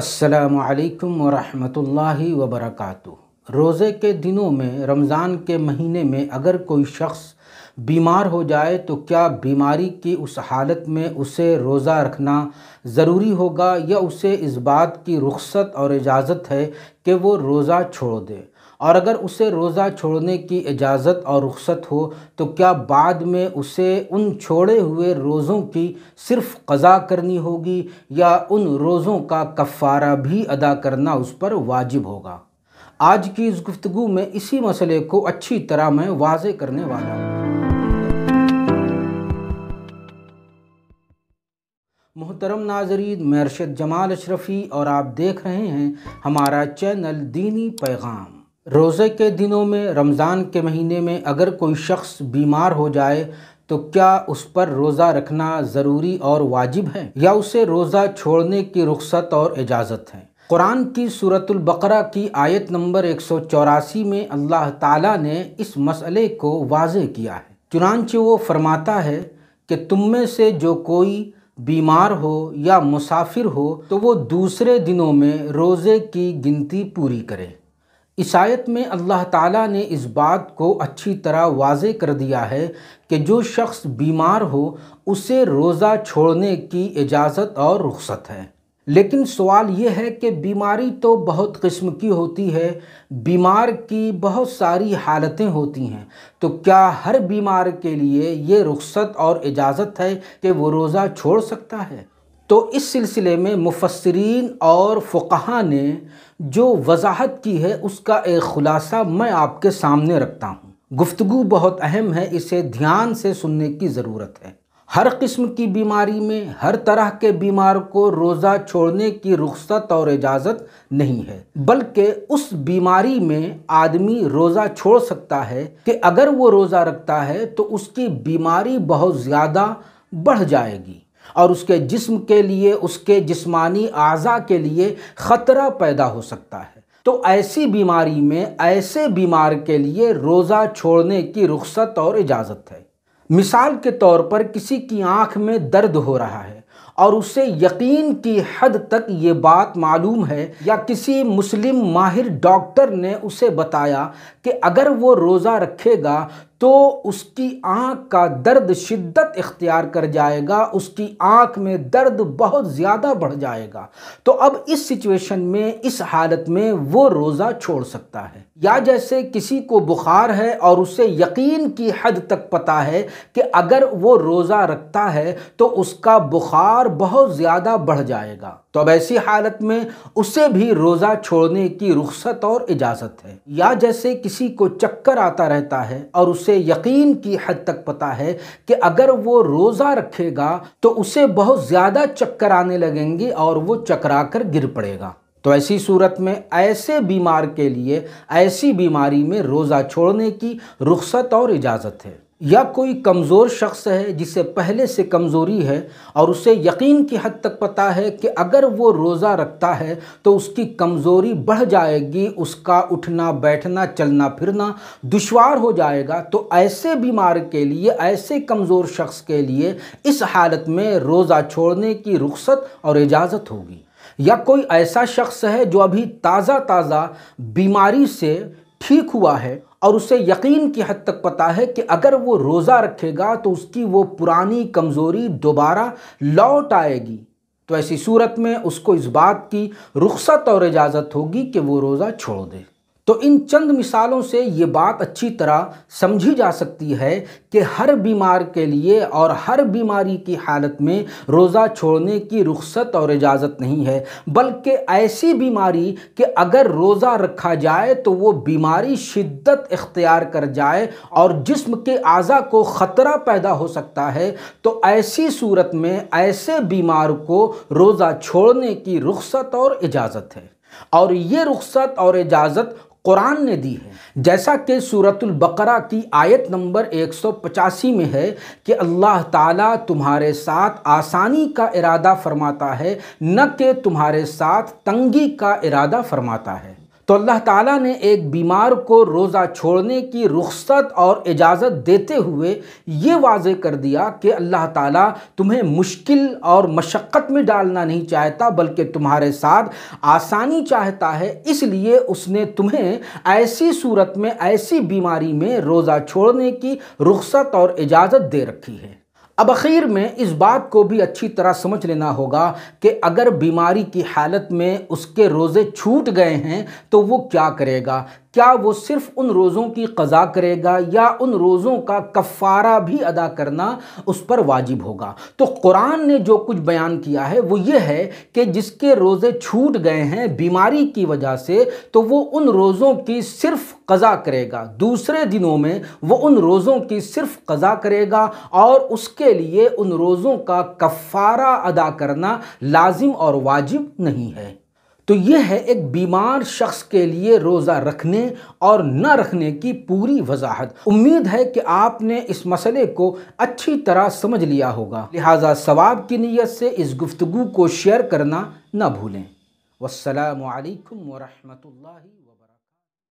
असलकम वरहमतुल्लाहि वबरकatuh रोज़े के दिनों में, रमज़ान के महीने में अगर कोई शख्स बीमार हो जाए तो क्या बीमारी की उस हालत में उसे रोज़ा रखना ज़रूरी होगा या उसे इस बात की रुख्सत और इजाज़त है कि वो रोज़ा छोड़ दे? और अगर उसे रोज़ा छोड़ने की इजाज़त और रुख्सत हो तो क्या बाद में उसे उन छोड़े हुए रोज़ों की सिर्फ़ क़ज़ा करनी होगी या उन रोज़ों का कफ़ारा भी अदा करना उस पर वाजिब होगा? आज की इस गुफ्तु में इसी मसले को अच्छी तरह मैं वाज करने वाला हूँ। मोहतरम नाजरीन, मैं अरशद जमाल अशरफ़ी और आप देख रहे हैं हमारा चैनल दीनी पैगाम। रोज़े के दिनों में, रमज़ान के महीने में अगर कोई शख्स बीमार हो जाए तो क्या उस पर रोज़ा रखना ज़रूरी और वाजिब है? या उसे रोज़ा छोड़ने की रुख्सत और इजाज़त है? कुरान की सूरतुल बकरा की आयत नंबर एक सौ चौरासी में अल्लाह ताला ने इस मसले को वाज किया है। चुनानचे वो फरमाता है कि तुम में से जो कोई बीमार हो या मुसाफिर हो तो वो दूसरे दिनों में रोज़े की गिनती पूरी करे। इस आयत में अल्लाह ताला ने इस बात को अच्छी तरह वाज कर दिया है कि जो शख्स बीमार हो, उसे रोज़ा छोड़ने की इजाज़त और रुख्सत है। लेकिन सवाल ये है कि बीमारी तो बहुत किस्म की होती है, बीमार की बहुत सारी हालतें होती हैं तो क्या हर बीमार के लिए ये रुख्सत और इजाज़त है कि वो रोज़ा छोड़ सकता है? तो इस सिलसिले में मुफसरीन और फ़ुकहा ने जो वजाहत की है, उसका एक ख़ुलासा मैं आपके सामने रखता हूँ। गुफ्तु बहुत अहम है, इसे ध्यान से सुनने की ज़रूरत है। हर किस्म की बीमारी में, हर तरह के बीमार को रोज़ा छोड़ने की रुख्सत और इजाज़त नहीं है, बल्कि उस बीमारी में आदमी रोज़ा छोड़ सकता है कि अगर वो रोज़ा रखता है तो उसकी बीमारी बहुत ज़्यादा बढ़ जाएगी। और उसके जिस्म के लिए, उसके जिस्मानी अज़ा के लिए ख़तरा पैदा हो सकता है। तो ऐसी बीमारी में, ऐसे बीमार के लिए रोज़ा छोड़ने की रुख्सत और इजाज़त है। मिसाल के तौर पर किसी की आँख में दर्द हो रहा है और उसे यकीन की हद तक ये बात मालूम है, या किसी मुस्लिम माहिर डॉक्टर ने उसे बताया कि अगर वो रोज़ा रखेगा तो उसकी आँख का दर्द शिद्दत इख्तियार कर जाएगा, उसकी आँख में दर्द बहुत ज़्यादा बढ़ जाएगा। तो अब इस सिचुएशन में, इस हालत में वो रोज़ा छोड़ सकता है। या जैसे किसी को बुखार है और उसे यकीन की हद तक पता है कि अगर वो रोज़ा रखता है तो उसका बुखार बहुत ज़्यादा बढ़ जाएगा। तो अब ऐसी हालत में उसे भी रोज़ा छोड़ने की रुख्सत और इजाज़त है। या जैसे किसी को चक्कर आता रहता है और उसे यकीन की हद तक पता है कि अगर वो रोज़ा रखेगा तो उसे बहुत ज़्यादा चक्कर आने लगेंगे और वो चकरा कर गिर पड़ेगा। तो ऐसी सूरत में ऐसे बीमार के लिए, ऐसी बीमारी में रोज़ा छोड़ने की रुख्सत और इजाज़त है। या कोई कमज़ोर शख्स है जिसे पहले से कमज़ोरी है और उसे यकीन की हद तक पता है कि अगर वो रोज़ा रखता है तो उसकी कमज़ोरी बढ़ जाएगी, उसका उठना, बैठना, चलना, फिरना दुशवार हो जाएगा। तो ऐसे बीमार के लिए, ऐसे कमज़ोर शख्स के लिए इस हालत में रोज़ा छोड़ने की रुख्सत और इजाज़त होगी। या कोई ऐसा शख्स है जो अभी ताज़ा ताज़ा बीमारी से ठीक हुआ है और उसे यकीन की हद तक पता है कि अगर वो रोज़ा रखेगा तो उसकी वो पुरानी कमज़ोरी दोबारा लौट आएगी। तो ऐसी सूरत में उसको इस बात की रुख्सत और इजाज़त होगी कि वो रोज़ा छोड़ दे। तो इन चंद मिसालों से ये बात अच्छी तरह समझी जा सकती है कि हर बीमार के लिए और हर बीमारी की हालत में रोज़ा छोड़ने की रुख्सत और इजाज़त नहीं है, बल्कि ऐसी बीमारी कि अगर रोज़ा रखा जाए तो वो बीमारी शिद्दत इख्तियार कर जाए और जिस्म के अज़ा को ख़तरा पैदा हो सकता है तो ऐसी सूरत में ऐसे बीमार को रोज़ा छोड़ने की रुख्सत और इजाज़त है। और ये रुख्सत और इजाज़त कुरान ने दी है। जैसा कि सूरतुल बकरा की आयत नंबर एक सौ पचासी में है कि अल्लाह ताला तुम्हारे साथ आसानी का इरादा फरमाता है, न कि तुम्हारे साथ तंगी का इरादा फरमाता है। तो अल्लाह ताला ने एक बीमार को रोज़ा छोड़ने की रुख्सत और इजाज़त देते हुए ये वाज कर दिया कि अल्लाह ताला तुम्हें मुश्किल और मशक्क़त में डालना नहीं चाहता, बल्कि तुम्हारे साथ आसानी चाहता है। इसलिए उसने तुम्हें ऐसी सूरत में, ऐसी बीमारी में रोज़ा छोड़ने की रुख्सत और इजाज़त दे रखी है। अब आखिर में इस बात को भी अच्छी तरह समझ लेना होगा कि अगर बीमारी की हालत में उसके रोज़े छूट गए हैं तो वो क्या करेगा? क्या वो सिर्फ़ उन रोज़ों की कज़ा करेगा या उन रोज़ों का कफ़ारा भी अदा करना उस पर वाजिब होगा? तो कुरान ने जो कुछ बयान किया है, वो ये है कि जिसके रोज़े छूट गए हैं बीमारी की वजह से तो वो उन रोज़ों की सिर्फ़ कज़ा करेगा। दूसरे दिनों में वो उन रोज़ों की सिर्फ़ कज़ा करेगा और उसके लिए उन रोज़ों का कफ़ारा अदा करना लाजिम और वाजिब नहीं है। तो यह है एक बीमार शख्स के लिए रोज़ा रखने और न रखने की पूरी वजाहत। उम्मीद है कि आपने इस मसले को अच्छी तरह समझ लिया होगा। लिहाजा सवाब की नीयत से इस गुफ्तु को शेयर करना न भूलें। वालकम वरहमल